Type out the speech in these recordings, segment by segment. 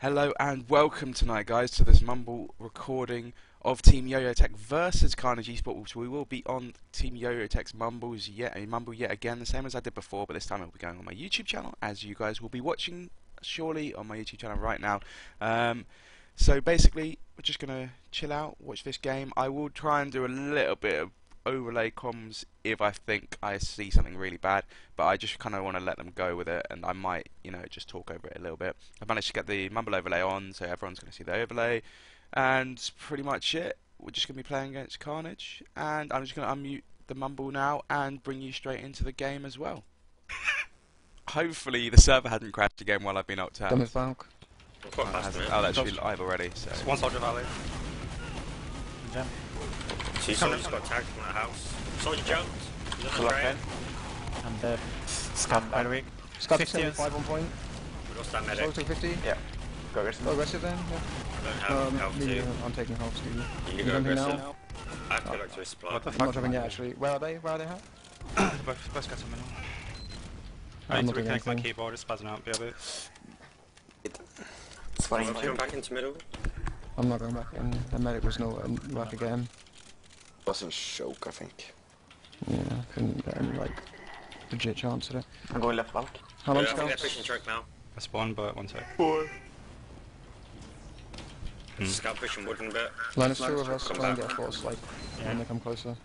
Hello and welcome tonight, guys, to this Mumble recording of Team Yoyotech versus Karnage Esports. We will be on Team Yoyotech's Mumbles yet, a Mumble yet again, the same as I did before, but this time I'll be going on my YouTube channel, as you guys will be watching surely on my YouTube channel right now. Um, so basically, we're just gonna chill out, watch this game. I will try and do a little bit of overlay comms if I think I see something really bad, but I just kind of want to let them go with it, and I might, you know, just talk over it a little bit. I've managed to get the mumble overlay on, so everyone's going to see the overlay, and pretty much it. We're just going to be playing against Karnage, and I'm just going to unmute the mumble now and bring you straight into the game as well. Hopefully the server hadn't crashed again while I've been knocked out. Done with Valk. Quite Oh, fast, has it? man. that's actually live already. So It's one soldier valley. Jam. Two soldiers got tagged from that house. Soldier jumped. He's on the train. I'm dead. Scum by the week. Scott 50 is- 75 on point. We lost that medic. Soldier 50. Yeah. Go aggressive. Go aggressive then. I don't have Um, health me, too. I'm taking health, Stevie. You You go aggressive. now? I have to go back to resupply. What the I'm not fuck? jumping yet actually. Where are they? Where are they at? both, both got some middle. I'm need to reconnect my keyboard, it's spazzing out, BRB. It's funny. If you come back into middle, I'm not going back in. The medic was no um, work again. Was in choke, I think. Yeah, I couldn't get any like legit chance at it. I'm going left bulk. How yeah, long I think they're scouts? pushing truck now. I spawn, but one sec. Hmm. Scout pushing wooden bit. Linus, two of us Come try and back. get force like Yeah. when they come closer.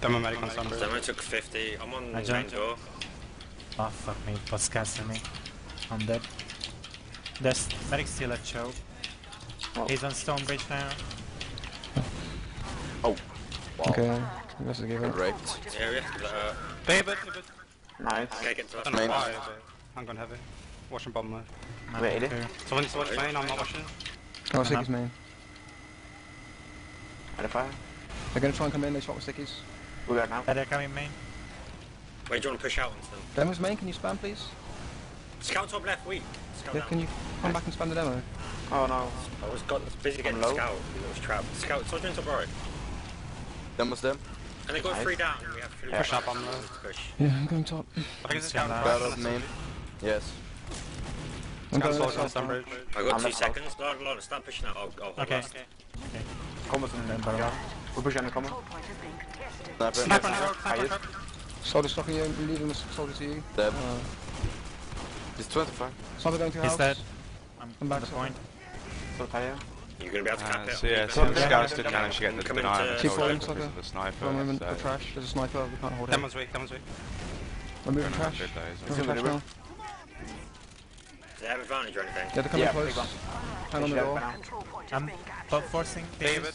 Demo medic on Stonebridge. Demo took 50. I'm on I the main jumped. door. Oh fuck me, it was casting me. I'm dead. There's medic still at choke. Oh. He's on Stonebridge now. Oh. Wow. Okay, investigate Good it. raped. Yeah, we have to let her. Baby, baby. Nice. Okay, get to I that. don't know Main. why, but I'm going heavy. Watching bottom left. Not Wait, okay. Someone, someone's main, I'm not watching. Oh, Sticky's main. Out of fire. They're gonna try and come in. They shot with Stickies. We got now. Yeah, they're coming main. Wait, do you want to push out into them? Demo's main. Can you spam please? Scout top left, weak. Scout Yeah, can you come back and spam the demo? Oh no. I was got busy getting the low. scout. It was trapped. Scout, soldier into right. Them was them. And they got Nice. three down. and We have three Yeah. Push up on the- Yeah, I'm going top. I think it's a scout. Bad Battle of main. Yes. I'm going soldier on left side. Stonebridge. I got I'm two seconds. Lord, Lord, start pushing out. I'll, I'll hold Okay. last. Combo's in the yeah. We're pushing the combo. Sniper. Sniper on the road, sniper on the road. Soldier stopping you. I'm leaving the soldier to you. Dead. Uh, It's 25. Sniper going to He's house. dead. I'm I'm back on the to point. So tire. You're going to be able to cap Uh, it. so yeah, Leave so it. the scouts didn't manage to get the Come into- deny on the Keep soldier falling, sucker. the sniper. For a moment, so the trash. There's a sniper. We can't hold it. Demo's weak, demo's weak. We're moving trash. how good that is. Moving trash river. now. Do they have advantage or anything? Yeah, they're coming Yeah, close. Hang on the door. I'm but forcing David. David.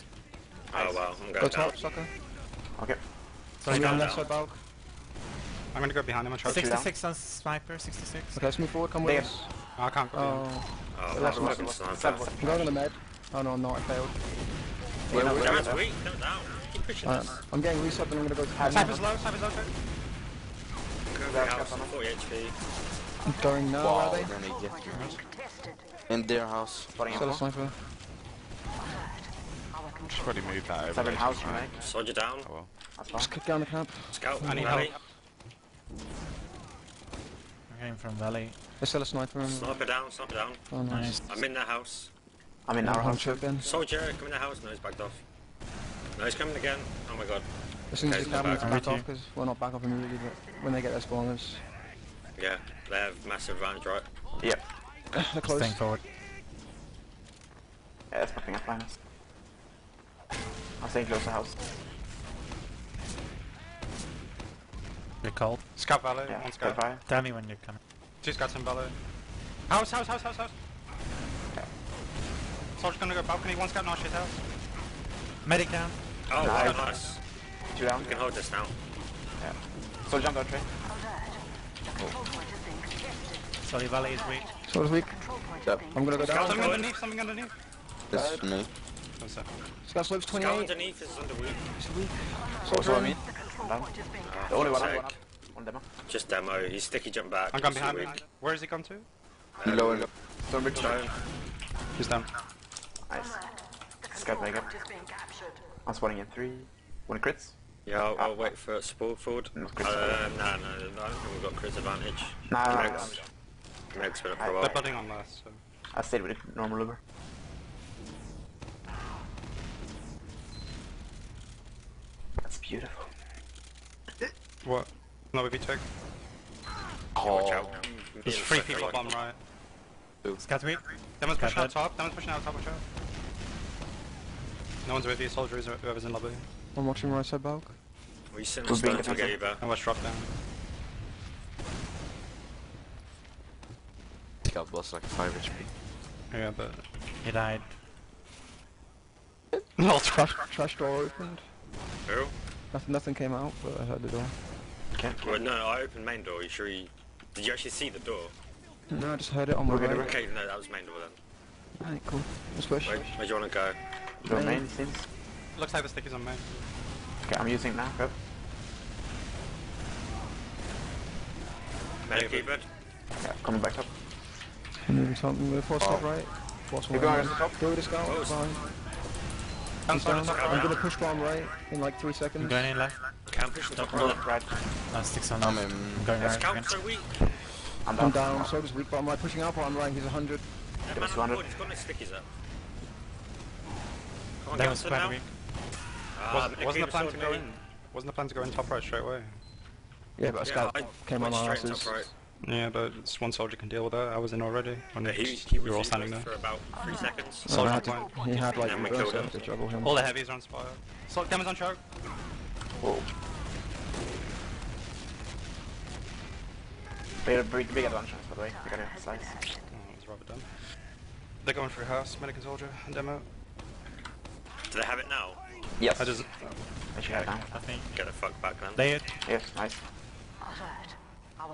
Oh well, I'm Go going down. top, sucker. Okay. So Sorry, we're on down. left side bulk. I'm gonna go behind him and try to 66 on sniper, 66. Okay, let's move forward. Come with us. Oh, I can't go. Oh, Oh, Left I'm sniper. I'm going on the med. Oh no, I'm not. I failed. Wait, no, Damn, wait, it's wait. weak. Go down. Keep pushing Alright, us. I'm getting reset, and I'm gonna go to top. Sniper's low, sniper's low. Go Yeah, house, yeah, 40 HP. I'm going now, Wow, are they? then they get In their house. Spotting Still a sniper. Should probably move that over. Seven house, right? right? Soldier down. Oh well. Just kick down the camp. Scout. I need help. I'm getting from Valley. There's still a sniper. In. Sniper down. Sniper down. Oh nice. Nice. I'm in their house. I'm in our I'm house. choked in. Soldier, come in the house. No, he's backed off. No, he's coming again. Oh my god. As soon as Okay, they come can, back. back off because we're not back off immediately. But when they get their spawners, Yeah, they have massive advantage, right? Yep. they're close. Staying forward. Yeah, that's popping up behind us. I'm staying close to house. You're cold. Scout valley, Yeah, one scout. fire. Tell me when you're coming. Two scouts in valley. House, house, house, house, house. Okay. Soldier's gonna go balcony, one scout, not shit house. Medic down. Oh, Nice. wow, nice. Two down. We can hold this now. Yeah. So jump that tree. Sorry, Valley is weak. Soldiers weak. Yep. I'm gonna go down. Something underneath, something underneath. This is me. One sec. Scout slopes Scout 28. underneath is under weak. It's weak. That's what I mean. Uh, Down. The only one, one up. One demo. Just demo. He's sticky jump back. I'm going behind weak. me. Where is he gone to? Uh, Low and Stonebridge. Stone. He's down. Nice. Scout mega. I'm spawning in three. One crits. Yeah, I'll, I'll wait for support forward. Uh, No, no, no, no, I don't think we've got Chris advantage. Nah, nah, nah, Meg's, Meg's been up for a They're while. building on last, so. I stayed with it, normal Uber. That's beautiful. What? No, we took. Watch oh. out. There's three people right. bottom right. Scout weak. Demon's pushing out Got top. Demon's pushing out top. Watch out. No one's with you. Soldiers, whoever's in lobby. I'm watching right side bulk. We send We're the being stone to get defensive. you back. And watch drop down. Scout was like 5 HP. Yeah, but. He died. Lol, Trash, trash door opened. Who? Nothing, nothing came out, but I heard the door. Okay. Well, no, I opened main door. You sure you... Did you actually see the door? No, I just heard it on my We're right. Okay, no, that was main door then. Alright, cool. Let's push. Where, where do you want to go? Go main, it seems. Looks like the stick is on main. Okay, I'm using it now. Go. Medic keypad? Yeah, coming back up. Moving something. We're force top Oh. right. Force You're one. going to the top? Go with the scout. Fine. Down He's down. I'm gonna push bomb right in like three I'm seconds. going in left. Okay, I'm pushing top Go right. right. Uh, sticks on. I'm I'm in. going right again. I'm I'm down. down. So does weak bomb right. Pushing out bomb right. He's 100. Yeah, Get man us on 200. board, he's got no stickies up. Come on, That get was us in quite now. weak. Ah, Was, Medic wasn't the plan to go main. in? Wasn't the plan to go in top right straight away? Yeah, but a scout I came on went our asses. right. Yeah, but it's one soldier can deal with that. I was in already. When Yeah, he, just- he we were all standing there. for about three seconds. So Soldier had to, he had like we reverse killed him. to juggle him. All the heavies are on spire. So, Demon's on choke. Whoa. Big, big, big advantage, by the way. You gotta slice. Oh, that was rather dumb. They're going through house, medic and soldier, and demo. Do they have it now? Yes. I just. I should have it now. I think. Get the fuck back then. Lay it. Yes, nice.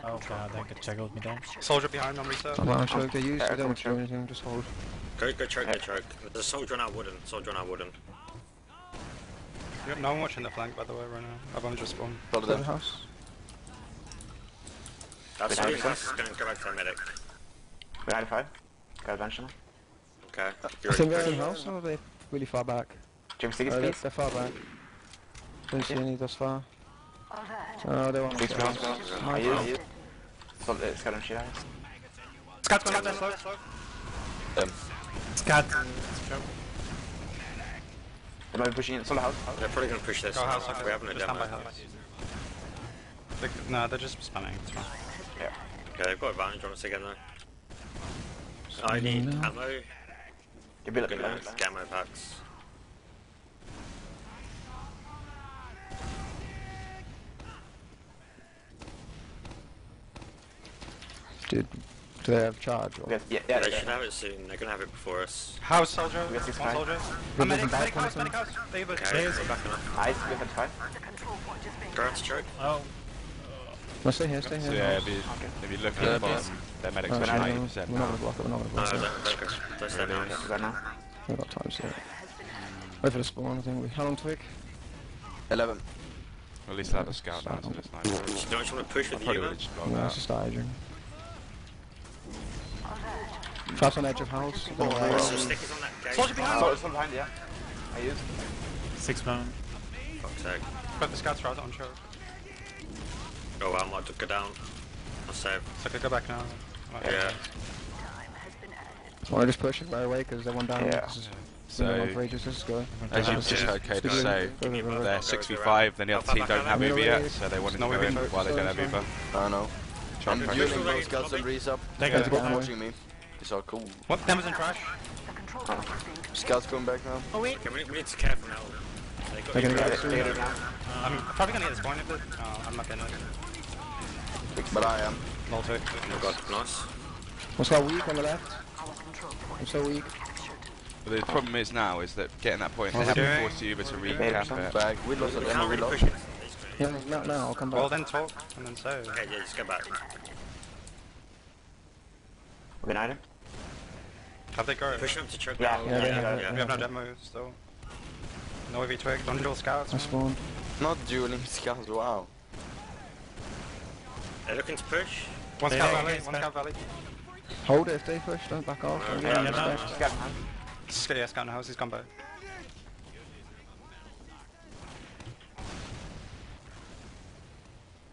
Oh god, they could juggled me down. Soldier behind on reset. I'm out choke. They use. Yeah, They don't control. do anything. Just hold. Go, go choke, go choke. There's a soldier on our wooden. Soldier on our wooden. Yep, no one watching the flank, by the way, right now. I've only just spawned. Follow Go to them. house. That's Wait, soldier how house is going to go back to our medic. We had five. Got advantage now. Okay. I You're think in they're in push. house or are they really far back? Jim Stiggs, Oh, they're, please. they're far back. Don't see any thus far. Oh, they want Please, to please, house. please. I use. So, uh, Scout and shit eyes. Scout's going up there, slow, slow. Them. Scout. They might be pushing in. Solo house. They're probably going to push this. Go house, We have no just stand demo. by house. They, nah, they're just spamming. It's fine. Yeah. Okay, they've got advantage on us again though. I need ammo. You build up, Good build enough. up. Packs. Did do they have charge? Or? We got- Yeah, yeah, they yeah. should have it soon. They're going to have it before us. House, soldier. We got six One five. soldier. Good A medic, looking back, medic house, Thompson. medic house. David. Okay, we're back enough. Nice, we got five. Go on to choke. Oh. No, stay here, stay here. So yeah, if you, Okay. if you look Yeah, at the bottom, their medics Oh, are no, no, ninety no, percent We're not gonna block it, we're not gonna block don't, it. don't go. Don't stand Yeah, nice. we got now. We've got time still. Wait for the spawn, I think. we- How long to pick? 11. At least they'll have a scout now, so it's nice. Do you know you want to push with you, would man? just blocked No, that. it's just staging. Fast on edge of house. Don't worry. There's some stickers on that gate. Soldier behind. Solo, solo behind, yeah. I use. Six blown. Fuck's sake. Got the scouts right on choke. Oh well, I might have to go down. I'll save. So I could go back now. Right. Yeah. Want to just push it right away because they're one down. Yeah. This is- it's been going on So, for Let's go. as you've just heard Coda Speed say, in. Go, go, go, go. they're 6v5, then the other team don't have Middle Uber yet, so they wanted to No go Uber. in while they don't have Sorry, Uber. I know. Try I'm and push dueling it. both scouts and Reese up. They Yeah, got it's a good They're one. me. It's all cool. What? Demon's in trash. Scouts going back now. Okay, we, we need to be careful now. They got They're gonna get guys. it soon. Take it now. I'm probably gonna get this point if it. Oh, uh, I'm not getting it. But I am. Multi. Oh god, nice. What's that weak on the left? I'm so weak. But the problem is now is that getting that point, they What are we haven't doing? forced Uber to Yeah, recap it. Back. We lost a We demo. can't We really lost. push it. Yeah, no, no, I'll come back. Well, then talk and then say. Okay, yeah, just go back. We're behind him. Have they go? Push him to choke Yeah, now. yeah, they yeah, have yeah. We have no demo still. No EV twig. Don't dual scouts. I spawned. Not dueling scouts. Wow. They're looking to push. One They scout valley. against One that. scout valley. Hold it if they push, don't back off. Don't Yeah, get yeah, respect. Just got him, man. Yeah, scout in the house. He's gone back.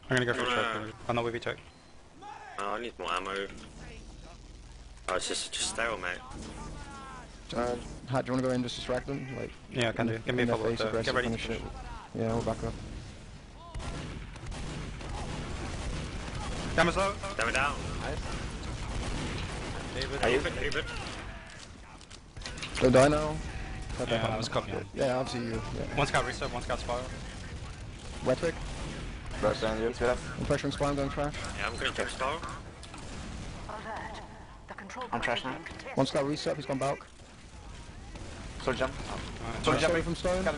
I'm gonna go for a choke. I'm not with you, choke. Oh, I need more ammo. Oh, it's just just stalemate. Uh, Hat, do you want to go in and just distract them? Like, Yeah, I can do. Give me a in their follow up face, there. aggressive Get ready kind to of push. Yeah, we'll back up. Damage low. Damn down. David. Are you? David, David. Go die now. Yeah, I was copying. Yeah, obviously you. Yeah. One scout reset, one scout spiral. Wetwick, Right behind you. He's with us. I'm pressuring spine going trash. Yeah, I'm going to jump spiral. I'm trash now. One scout reset, he's gone back. Soldier jump. Alright. Soldier Sorry jumping. from stone. Got.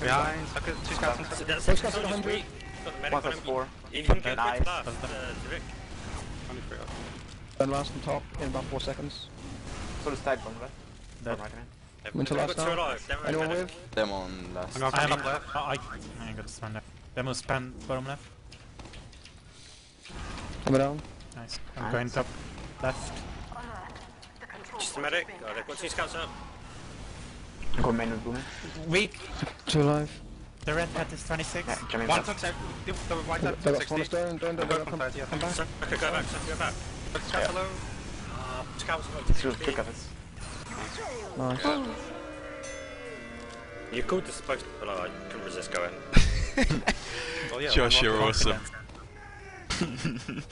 Behind. Sucker. Two scouts on So sucker. that's First second class at 100. Weak. The medic One on four. You can get Nice. rid uh, Nice. Civic. Up. Then last on top in about four seconds. Soldier's tied one, right? Dead. Right, right. They've Winter last two now. alive. Don't Anyone with? Them on last. I'm going I'm, top left. oh, I, I got this one left. Demo span bottom left. Coming down. Nice. I'm Nice. going top left. Just the medic. Oh, they've got two scouts up. Go main with booming. Weak. Two alive. The red hat is 26. Yeah, jumping One back. took. The the white They hat got took spawn 60. stone. Don't, don't, Go don't, come, 30, I come back. Okay, go back, go back. Took scout below. Uh, scouts are It's real quick of us. Nice. You called the supposed to, but I couldn't resist going. Oh, yeah, Josh, you're more awesome.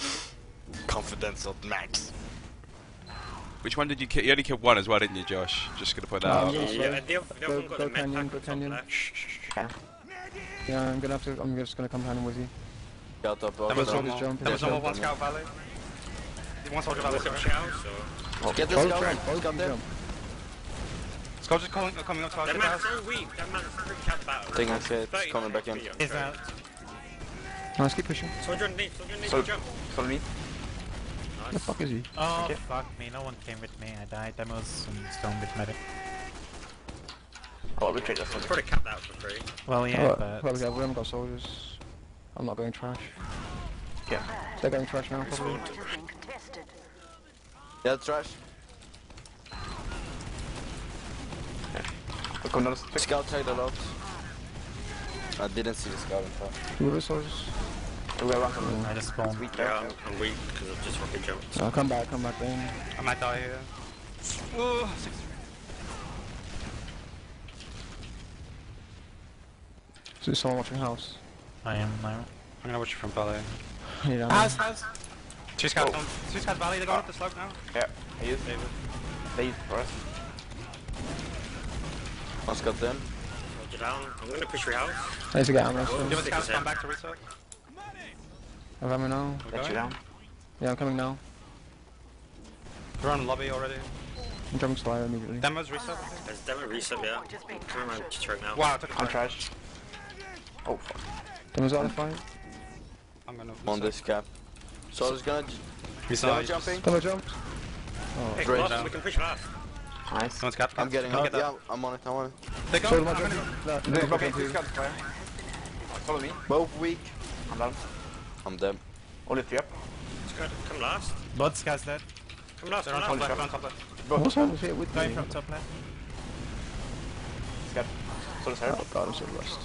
Confidence at max. Which one did you kill? You only killed one as well, didn't you, Josh? Just gonna put that out. yeah. Yeah, the other, the other Go- one got go the med canyon, pack go on top canyon. left. Yeah, I'm gonna have to. I'm just gonna come hand with you. Got up. That up, was up. Jump, jump, That was jump. normal. One scout valley. One soldier valley. Look at sorry. scouts or... Get this Both jump, both Got them. jump. Scout just calling, coming up to our That man's so weak. That man's really capped battle. Taking a hit, coming back in. Is out. Nice, keep pushing. Soldier underneath, soldier underneath, So- jump. Follow me. Where the fuck is he? Oh, Okay. fuck me. No one came with me. I died. Demos and stone with medic. Oh, retreat. That's I'll probably cap that out for free. Well, yeah, oh, but... probably have, we haven't got soldiers. I'm not going trash. Yeah. They're going trash now, probably. Yeah, trash. Look on those. Scout tagged a lot. I didn't see the scout in fact. Move the soldiers. We are one. I just spawned. Weak Yeah, there. I'm, I'm weak because I've just rocket jumped. Uh, come back, come back then. I might die here. Ooh, six. So there's someone watching house. I am now. I'm gonna watch you from valley. Yeah, House, house! Two oh. scouts on. Two scouts valley. They're going up the slope now. Yeah. I use. David. They use for us. One scout them. Soldier down. I'm going to push your house. I need to get ammo. The So. other Six scouts come back to reset. Have ammo now. We're Let you down. Yeah, I'm coming now. They're on lobby already. I'm jumping Slayer immediately. Demos reset. I think. There's demo reset, yeah. Come around to choke now. Wow, I took a I'm trash. Oh fuck. Demon's out of fight. I'm gonna. On this cap. So it's gonna. He's not jumping. Demo jumped. Hey, oh. Great. last, we can push last. Nice. Someone's got. I'm getting up. get. Yeah, I'm on it. I'm on it. They go. Soldier I'm gonna go. No, They no, got jump two too. fire. Follow me. Both weak. I'm down. I'm dead. Only three up. Come last. Blood scars dead. Come last, They're come on last. top left. They're top left. What's wrong with it with Going from top left. Scout. Soldier's hurt. Oh god, I'm so rust.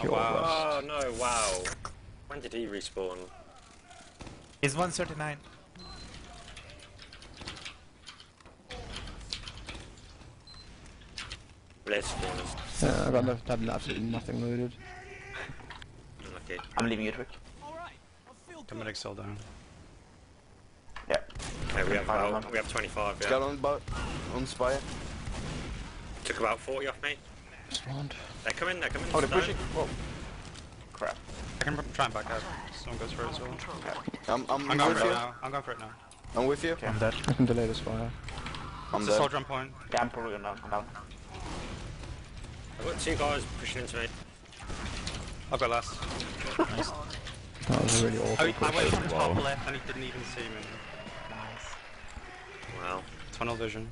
Pure oh, wow. rust. Oh no, wow. When did he respawn? Is 139. Let's be honest. Yeah, I got no, had absolutely nothing loaded. Unlucky. I'm leaving it quick. The medic's still down. Yeah. Okay, we have Fire about, on. we have 25, Scout yeah. on boat. On spire. Took about 40 off me. Spawned. They're coming, they're coming. Oh, they're pushing. Whoa. Crap. I can try and back out. Someone goes for it as well. I'm. I'm, I'm going with for it you. now. I'm going for it now. I'm with you. I'm dead. I can delay this fire. I'm It's a dead. soldier on point. Yeah, I'm probably gonna I'm down. I've got two guys pushing into me. I've got last. That was a really awful oh, I went from push. top left and he didn't even see me. Wow. Tunnel vision.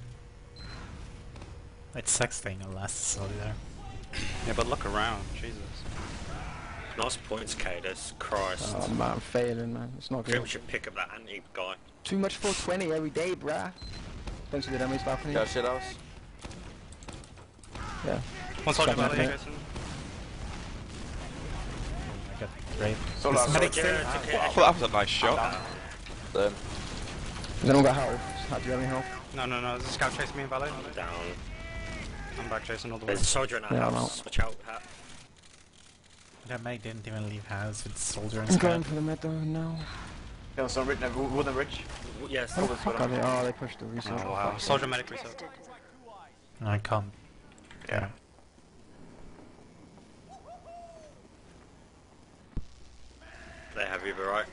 It sucks staying a last soldier there. Yeah, but look around. Jesus. Nice points, Cadus. Christ. Oh man, I'm failing man. It's not I think we should pick up that anti guy. Too much 420 every day, bruh. Don't see the damage balcony. Yeah, shit house. Yeah. One soldier Second valley, hit. Jason. I got Great. Solar. This medic Soldier, still- took it. I thought that was a nice shot. Then. Has anyone got health? How do you have any health? No, no, no. There's a scout chasing me in valley. Down. I'm back chasing all the way. There's a soldier in our Yeah, I'm house. out. Watch out. Hat. That medic didn't even leave house with soldier and I'm going scout. for the mid though now. Yeah, so rich, no, wooden rich. Yes. How the fuck are they? Oh, they pushed the Oh research. wow. Soldier medic reset. I can't. Yeah. They have you, but right.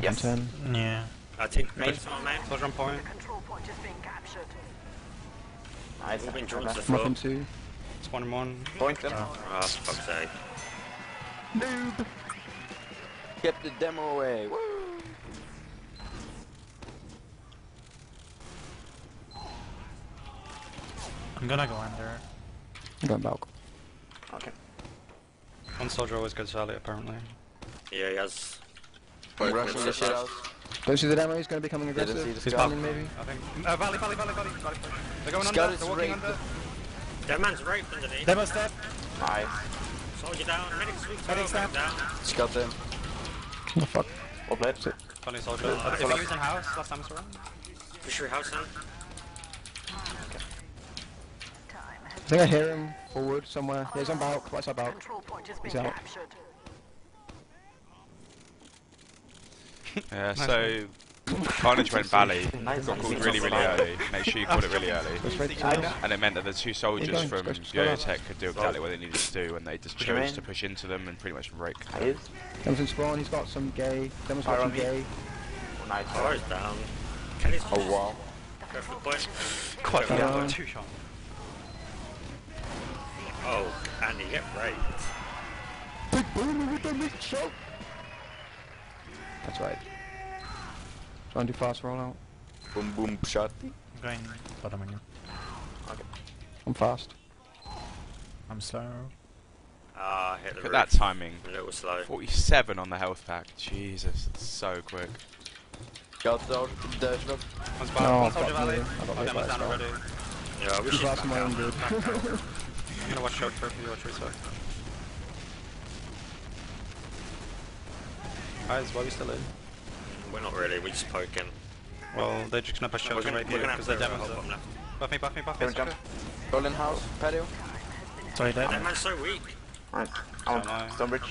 Yes. 10. Yeah. I think Main. main. on main. Soldier on point. Nice. All been drawn to the I'm up floor. in two. It's one and one. Point them. Oh, for fuck's sake. Get the demo away. Woo! I'm gonna go under. I'm going balk. Okay. One soldier always goes valley apparently. Yeah, he has. I'm rushing the shit out. Don't see the demo, he's going to be coming Didn't aggressive. see the He's coming maybe. I think. Uh, valley, valley, valley, valley, valley. They're going Scout under. They're walking raped. under. That man's raped underneath. Demo step. Nice. Soldier down. Medic sweep. Medic Soldier snap. down. Scout them. Oh fuck. All blade. Funny soldier. I think he was in house last time I saw him. Fishery house then. I think I hear him forward somewhere. Yeah, he's on balk. What's our balk? He's out. Yeah, so Karnage went Valley, Nice. got called really, really early. Make sure you called it really early. Let's wait to us. And it meant that the two soldiers from just go- just go Yo-Yo up. Tech could do exactly what they needed to do, and they just Push chose to push into them and pretty much rake. Nice. Demon's in spawn, he's got some gay. Demon's Fire got on some me. gay. Oh, nice. Fire's down. Kenny's Oh wow. Go for the point. Quite Go for the down. point. Two shot. Oh, and he get raped. Big boomer with the meat show. That's right. Try and do fast rollout. Boom boom shot. I'm going bottom again. I'm fast. I'm slow. Ah, hit the Look at roof. that timing. A little slow. 47 on the health pack. Jesus, it's so quick. Scout down. Dash up. One's No, back. One I've got soldier valley. you. I've got hit Demo's by a down already. Yeah, I wish He's he'd last back in my out. own dude. I'm gonna watch short for you watch reset. Guys, why are we still in? We're not really, we're just poking. Well, they're just gonna push We're shelter gonna, right here have because to they're help demos. them left. Buff me, buff me, buff me. Don't jump. okay. Golden house. Patio. Sorry, dead. That man's so weak. Nice. So I am I. want Stonebridge.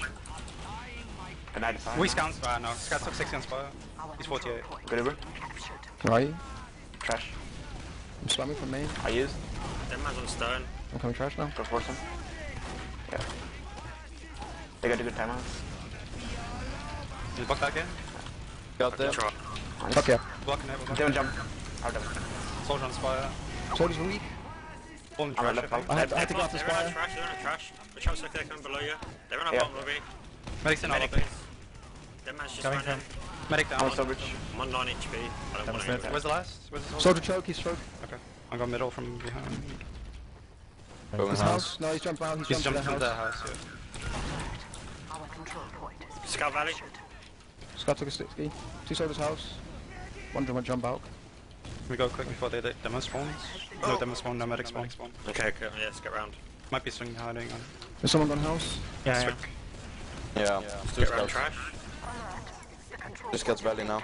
And 95. We scouts, uh, no, Scout took 60 on Spire. He's 48. Good over. Right. Trash. I'm slamming from main. I use. That man's on stone. I'm coming trash now. Go force him. Yeah. They got a good timeouts. Did you block that again? Got them. Try. Fuck yeah. Blocking it, we're blocking Don't jump. Out of it. Soldier on Spire. Soldier's weak. All in I'm I I had, I had to go They're off the in our spire. trash, they're in our trash. Watch out, Soka, they're coming below you. They're in our Yeah. bottom lobby. Medic's in all Medic, of. That man's just running. Medic I down. want Stonebridge. I'm on 9 HP. I don't want to Where's the last? Where's the soldier? Soldier choke, he's choke. Okay. I'll go middle from behind. Going His to house. No, he's jumped out. He's, He's jumped jumped to from the house. their house, yeah. Scout Valley. Scott took a 60. Two soldiers house. One drum jump out. We go quick before they, they demo spawns. No demo spawn, no medic spawn. Okay, okay, yeah, let's get round. Might be swinging hiding. on- There's someone gone house. Yeah, yeah. Yeah. Two Get round scouts. trash. Two scouts valley now.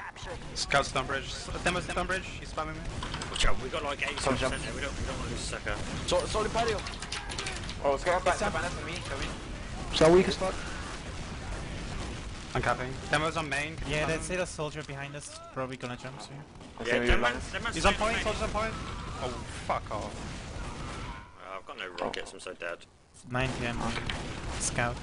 Scout stone bridge. Uh, demo's stone bridge. He's spamming me. Watch out, we got like 80% jump. there. We don't, we don't want to lose Soka. So, sorry, patio. Oh, Scout back. Back for me. Show me. So weak as fuck. I'm capping. Demo's on main. Can Yeah, spam that's him? it. A soldier behind us. Probably gonna jump soon. Okay, Yeah, we that blind. man's, that man's He's on point. nice. Soldier's on point. Oh, fuck off. Oh, I've got no rockets, I'm so dead. 9 PM. Scout.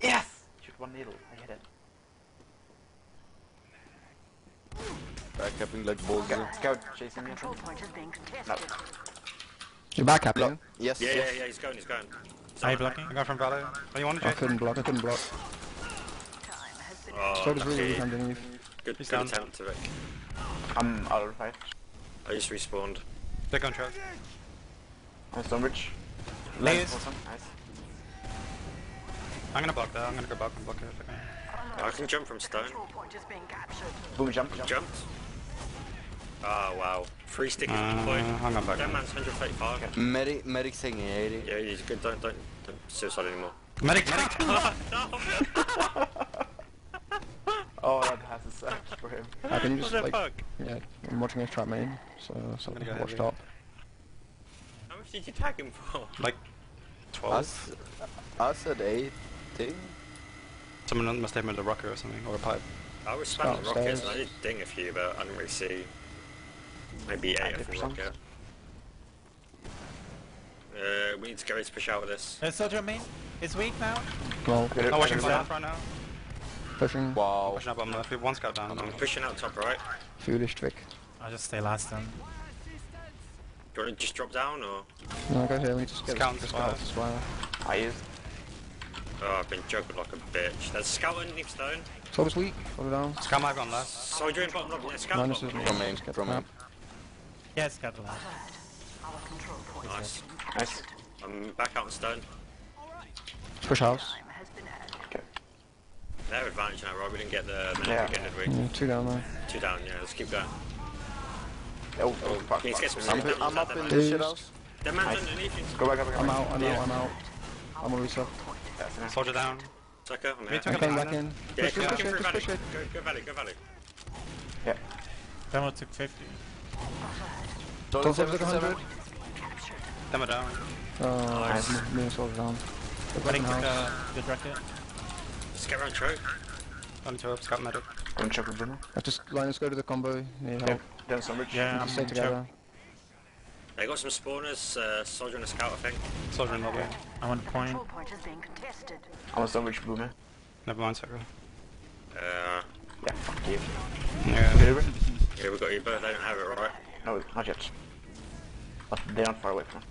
Yes! Shoot one needle. I hit it. Back capping like balls. Scout, Scout chasing me. No. You're back Block. happening. Yes. Yeah, yeah, yeah, he's going, he's going. Are you blocking? I got from Valley. Oh, you want to I couldn't block. I couldn't block. Oh, Soldier's really lucky. weak underneath. Good, He's good down. attempt, Vic. I'm out of fight. I just respawned. They're going trash. I'm Layers. Awesome. Nice. I'm gonna block that. I'm gonna go back and block it. if I can. I can jump from stone. Boom, jump, jump. Jumped. Oh, wow. Three stickers Uh, deployed. hang on back. That man's 135. Medic, medic's hanging 80. Yeah, he's good. Don't, don't, don't suicide anymore. Medic, medic! Oh, that has a search for him. Uh, can you What just the like, fuck? yeah, I'm watching his trap main, so, so gonna go watch heavy. top. How much did you tag him for? like I, 12. s- I said 18. Someone must have made a rocket or something, or a pipe. I was Start spamming rockets and I did ding a few, but I didn't really see. Maybe eight of them 90%. rocket. Uh, we need to go to push out of this. Uh, soldier main is weak now. Well, Get it, Oh, watching get south down. right now. pushing, Wow. Pushing up on left. We have one scout down. I'm now. pushing out top right. foolish trick. I'll just stay last then. Do you want to just drop down or? No, go here, we need to get Scout the as scouts as well. I used. Oh, I've been jugged like a bitch. There's a scout underneath stone. Soldier's weak, hold it down. Scout might have gone left. Soldier in bottom left. Scout Minus bottom is left. From main, from the main. Map. Yeah, it's got the last. Nice. Nice. I'm back out on stone. Push house. Okay. They have advantage now, right? We didn't get the Yeah. again, did we? Yeah, two down there. Two down, yeah, let's keep going. Oh, oh, fuck, Need get fuck. some I'm, Sit down, I'm up in the shit house. The man's Nice. underneath you. Go back, go back, go I'm out, I'm out, I'm out. I'm a reset. That's. Soldier down. Sucker, I'm Me here. too. I'm coming back in. Yeah, Push, go, push, go push through it, just valley. push it. Go, go valley, go valley. Yeah. Demo took 50. Soldier Soldier took 100. 77. Demo down. Oh, Nice. me and Soldier down. Good Medic weapon took house. a good rocket. Just get around choke. Only two up. Scout medic. Don't check with Bruno. Let's just line us go to the combo. Need Yeah. Down some bridge. Yeah, I'm to stay together. They got some spawners, uh, soldier and a scout, I think. Soldier in lobby. I'm on point. point I'm on some bridge, Boomer. Never mind, Sucker. Uh, Yeah, fuck you. Yeah. Get over? yeah, we got you both. They don't have it right. No, not yet. But they're not far away from.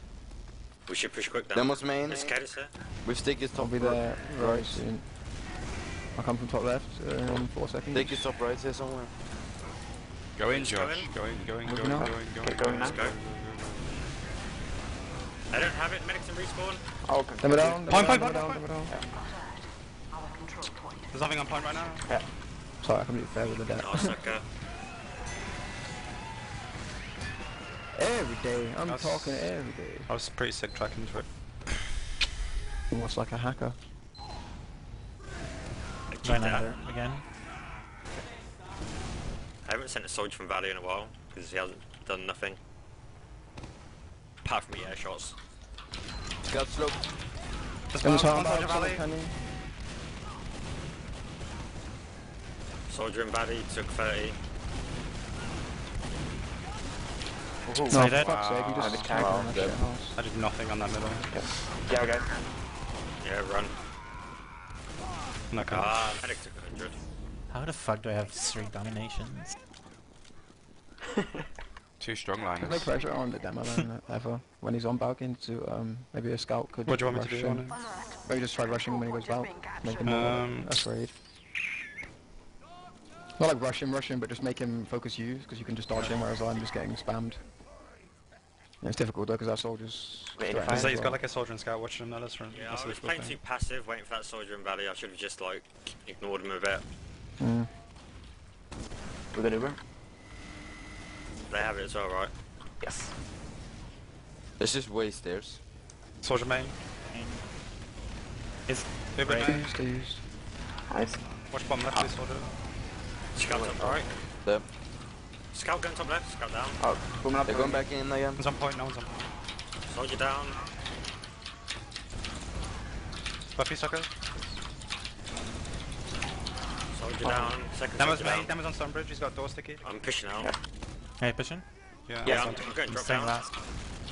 We should push quick down. Demo's main. There's Cadis here. With stick is I'll top be right. there right soon. I'll come from top left uh, in four seconds. Stick is top right here somewhere. Go in, Let's go in. Go in, go in, go in, go in, go in. Get going now. Let's go. They don't have it. Medics and respawn. Oh, okay. Dumb it down, dumb Point, it down, point, dumb it point, down, dumb down. There's nothing on point right now. Yeah. Sorry, I completely failed with the death. Oh, sucker. Every day, I'm That's- talking every day. I was pretty sick tracking into it. Almost like a hacker. Keep Going that. again. I haven't sent a soldier from Valley in a while because he hasn't done nothing. Apart from the air shots. Scout slope. Just In the bounce, town, one Soldier soldier Valley. Soldier and Valley took 30. No, Say for that. fuck's sake, you just tagged on that shit house. I did nothing on that middle. Yeah, guys. Yeah, run. I'm not gonna. Ah, Medic took 100. How the fuck do I have three dominations? Two strong There's no liners. pressure on the demo man ever. When he's on Balkan to um maybe a scout could What do you want me to do him. on it? Maybe just try rushing him when he goes out. Make him more Um, afraid. Not like rush him, rush him, but just make him focus you, because you can just dodge him, whereas I'm just getting spammed. Yeah, it's difficult though, because our soldiers. Wait, threaten fine. as He's, he's well. got like a soldier and scout watching him. No, that's from. Yeah, that's I a was playing thing. too passive, waiting for that soldier in Valley. I should have just like ignored him a bit. Mm. We're good Uber? They have it as well, right? Yes. Let's just waste stairs. Soldier main. Is Uber Right. main. Used, used. Nice. Watch bomb left, please, soldier. Scout top right. There. Scout going top left. Scout down. Oh, booming up. They're going back in again. One's on point, no one's on. Soldier down. Buffy sucker. Soldier down. Second Demo's soldier main. down. Demo's on Stonebridge. He's got door sticky. I'm pushing out. Yeah. Hey, pushing? Yeah. Yeah, I'm, on- I'm going I'm drop down. last.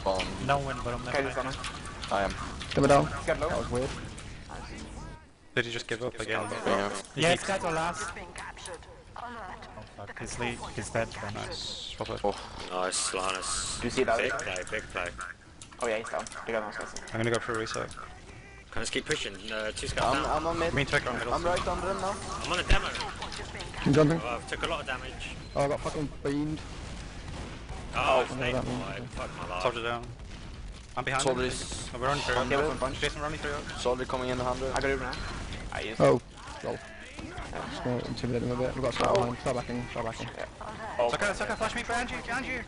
Bomb. No one but I'm Okay, this on I am. Dumb down. Get. That was weird. Did he just give up again? Yeah. Yeah, it's got the last. Oh fuck, he's lead. He's dead. then. Nice. Well played. Oh, Nice, Lannis. Do you see that? Big play, big play. Oh yeah, he's down. Big on us. I'm gonna go for a reset. Can I just keep pushing? Uh, two scouts I'm, down. I'm on mid. Me and Twicker on middle. I'm right under him now. I'm on a demo. I'm jumping. Oh, I've took a lot of damage. Oh, I got fucking beamed. Oh, it's no, made that my life. Fuck my life. Soldier down. I'm behind Soldier is Oh, we're only three Yeah, up. open bunch. Jason, we're only three soldier coming in the 100. I got Uber now. I used. Oh, lol. Just gonna intimidate him a bit. We've got start behind. Start backing, start backing. Oh, Sucker, sucker, flash me behind you, behind you.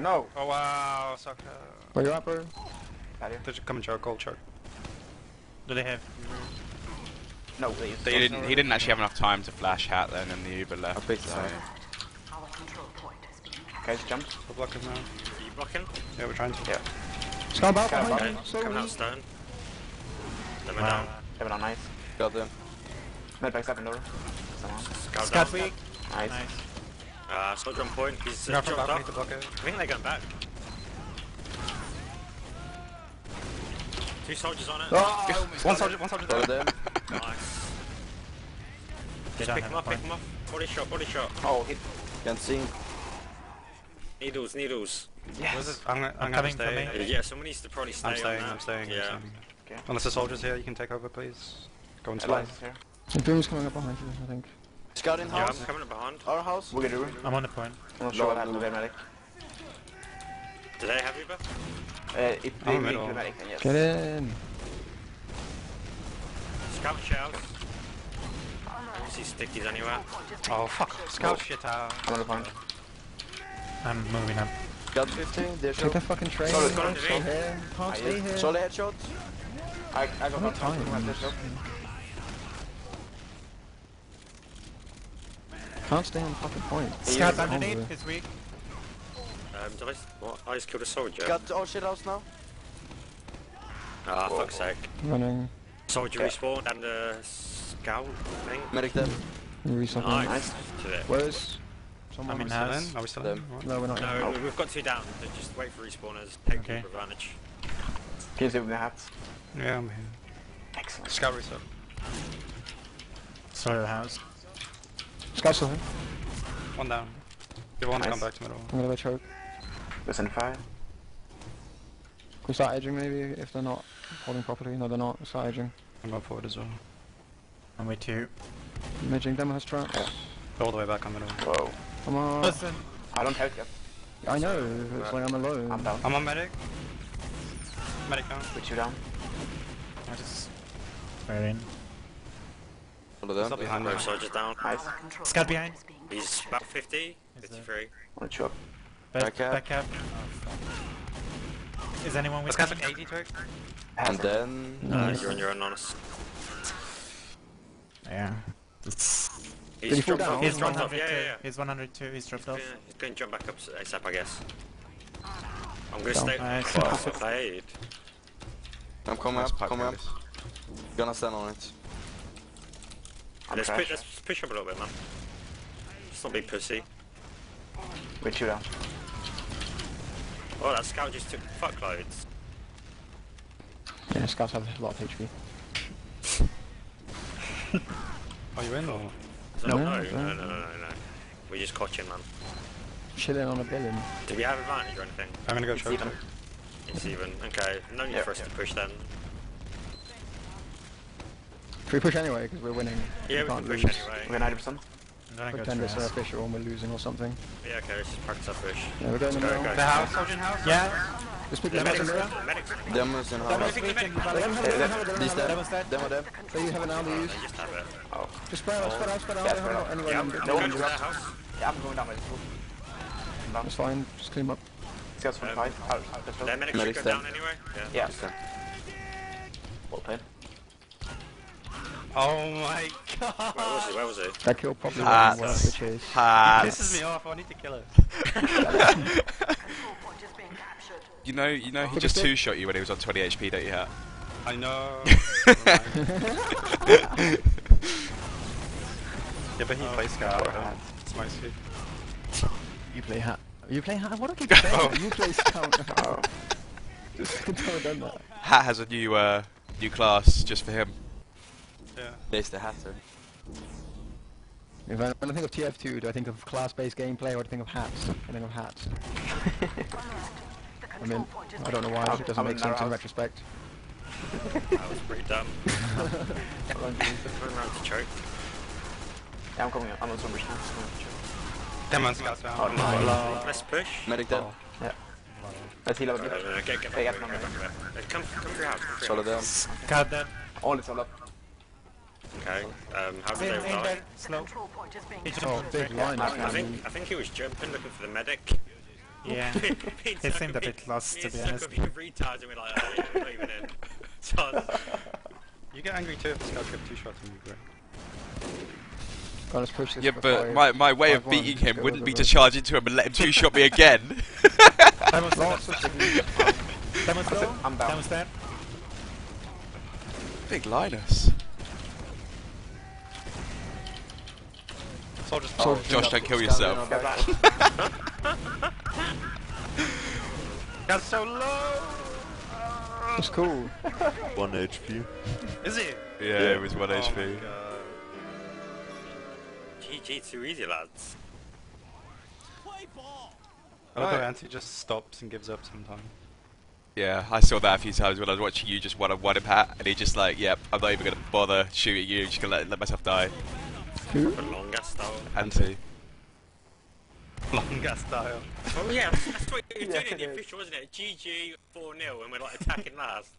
no. Oh wow, sucker. Where you at, bro? Out here. They're just coming choke, gold choke. Do they have? No, please. So he didn't. He didn't actually have enough time to flash hat then, and the Uber I left. picked so- it. Okay, just jump. We're blocking now. Are you blocking? Yeah, we're trying to. Yeah. Scout back Scout behind back. you, Okay, slowly. coming out stone. Then we're Wow. down. Kevin on nice. Got them. Medbag's up and over. Scout, Scout down. weak. Nice. Nice. Uh, soldier on point. He's uh, Go jumped balcony up. to block it. I think they got going back. Two soldiers on it. Oh, One soldier, one soldier Got there. Nice. Just pick have him up, pick point. him up. Body shot, body shot. oh, hit. Can't see. Needles, needles. Where's this? I'm, gonna- I'm, I'm gonna coming, stay. coming. Uh, yeah, someone needs to probably stay I'm staying, on that. I'm staying, Yeah. I'm staying. Okay. Unless the soldier's here, you can take over, please. Go and Headlines slice. Is. The Doom's coming up behind you, I think. Scout in Yeah, house. I'm coming up behind. Our house. We're gonna do. it. I'm on the point. I'm not sure what happened to their medic. Do they have Uber? Uh, if they I'm make the medic, then yes. Get in. Scout shells. I don't see stickies anywhere. Oh, fuck. Scout shit out. I'm on the point. I'm moving up. Got 15. They're Take the fucking train. Sorry, Don't sorry. stay here. Can't stay here. Solid headshot. I, I got How many one time. Can't stay on fucking point. Scout Yeah. underneath is weak. Um, did I, s- what? I just killed a soldier. Got our shit house now. Ah, fuck's sake. Running. Soldier respawned and the scout thing. Medic dead. Resupplying. Nice. To it. Where's I someone? mean, Still house. in? Are we still Them. in? No, we're not. No, yet. we've got two down. So just wait for respawners. Take Okay. Advantage. Can you see with the hats? Yeah, I'm here. Excellent. Scout reset. Sorry, the house. Scout's still here. One down. The other one's Nice. come back to middle. I'm gonna go choke. Listen, fire. Can we start edging maybe if they're not holding properly? No, they're not. Start edging. I'm going forward as well. I'm with you. Midging demo has traps. All the way back on middle. Whoa. Come on. Listen. I don't have yet. I know. It's like I'm alone. I'm down. I'm on medic. Medic down. Put you down. I just. We're in. All of Stop them. behind me. Both soldiers down. Nice. Scout behind. He's about 50, Is 53. Want to chew up. Back, Back up. back up. Oh. Is anyone with This guy's me? like 80 to it. And then. Uh, Nice. you're on your own, honest. Yeah. It's... He's Did he fall dropped down? off. He's He's dropped off. Yeah, yeah, yeah. He's 102. He's dropped Yeah, off. he's going to jump back up ASAP, I guess. I'm going to stay. Nice. Well played. I'm coming Nice up. Coming up. Gonna stand on it. I'm Let's, trash. push, let's push up a little bit, man. Just not be pussy. Put you down. Oh, that scout just took fuckloads. Yeah, scouts have a lot of HP. Are you in or? No, no, no, no, no, no. no, no, no. We're just coaching, man. Chilling on a billion. Do we have advantage or anything? I'm gonna go It's choke. even. It's even. Okay, no need Yeah. for us to push then. Should we push anyway? Because we're winning. Yeah, we can can't push lose. anyway. We're 90%. I'm gonna go Pretend it's a house. official and we're losing or something. Yeah, okay, let's just practice our push. Yeah, we're going in Go, the go. The house, soldier house? Yeah. Let's pick The the medics, medics. the. Demos in house. was weak and They valid. don't have it, they don't have it, they don't These have dead. it. That was dead. Demo dead. They have it now, they use. Just have it. Oh. Just spread out, spread out, spread out. Yeah, They haven't spread anyone Yeah, I'm, I'm No going one to dropped. house. Yeah, I'm going down by the school. I'm down. That's fine. Just clean up. Scouts 25. Out, out, that's Their medics should go down anyway. Yeah. Yeah. Well played. Oh my god! Where was he? Where was he? That kill probably Ah. wasn't worth the chase. He pisses me off, I need to kill it. You know, you know, he just two shot you when he was on 20 HP, don't you? Hat? I know. yeah, but he plays scout. hat. It's my suit. You play hat. You play hat. What do I keep saying? Oh. You play scout. Just never done that. Hat has a new uh, new class just for him. Yeah. There's the hatter. If I, when I think of TF2, do I think of class-based gameplay or do I think of hats? I think of hats. I mean, I don't know why. It doesn't I'm make in sense in retrospect. That was pretty dumb. Run around to choke. Yeah, I'm coming up. I'm on some now. Damn, man, scout's down. Oh, no. Let's push. Medic dead. Yeah. Let's heal up a Uh, bit. no, get, get back, Hey, get get back, my get back, get back. Come, come through house. Come through Solid house. down. Scout dead. All is all up. Okay. Um, how did In, they in die? there. Slow. He jumped Oh, big train. line. I think I think he was jumping, looking for the medic. Yeah. Being It seemed a convi- bit lost, to be so honest. convi- retards and we're like, oh, yeah, we're not even. So, You get angry too if the scouts get two shots and you break. Go on, let's push this Yeah, but my, my way of beating him wouldn't be to charge into him and let him two shot me again. Time was Lots dead. of things. Low. I'm down. Time was dead. Big Linus. Soldiers Soldiers Josh, don't kill yourself. That's so low! It's cool. One HP. Is it? Yeah, it was one Oh HP. my god. GG, too easy, lads. I love how Right. Anti just stops and gives up sometimes. Yeah, I saw that a few times when I was watching you just one on one him hat, and he just like, yep, I'm not even gonna bother shooting you, just gonna let, let myself die. But long gas style. Anti. Long gas style. Oh yeah, that's, that's what you're Yeah, doing in the it is. official, isn't it? GG 4 0 and we're like attacking last.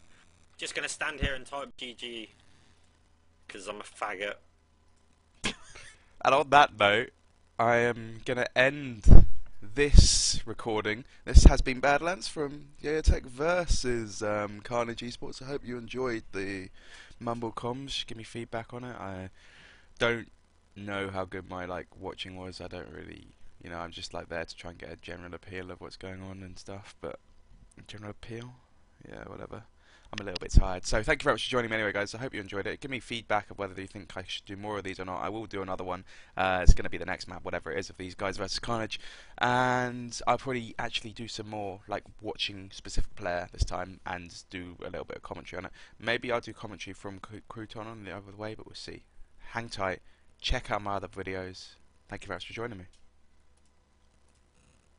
Just gonna stand here and type GG. Because I'm a faggot. And on that note, I am gonna end this recording. This has been Badlands from Tech versus um, Karnage Esports. I hope you enjoyed the mumble comms. Give me feedback on it. I don't know how good my like watching was. I don't really, you know, I'm just like there to try and get a general appeal of what's going on and stuff. But general appeal, yeah, whatever. I'm a little bit tired. So thank you very much for joining me anyway, guys. I hope you enjoyed it. Give me feedback of whether you think I should do more of these or not. I will do another one. Uh, it's going to be the next map, whatever it is, of these guys versus Karnage. And I'll probably actually do some more, like watching specific player this time, and do a little bit of commentary on it. Maybe I'll do commentary from Crouton on the other way, but we'll see. Hang tight. Check out my other videos. Thank you very much for joining me.